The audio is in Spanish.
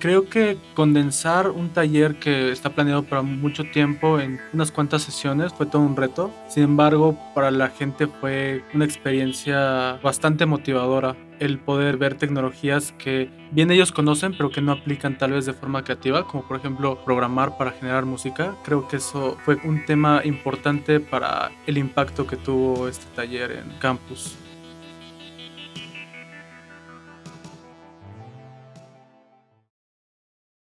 Creo que condensar un taller que está planeado para mucho tiempo en unas cuantas sesiones fue todo un reto. Sin embargo, para la gente fue una experiencia bastante motivadora el poder ver tecnologías que bien ellos conocen, pero que no aplican tal vez de forma creativa, como por ejemplo programar para generar música. Creo que eso fue un tema importante para el impacto que tuvo este taller en campus.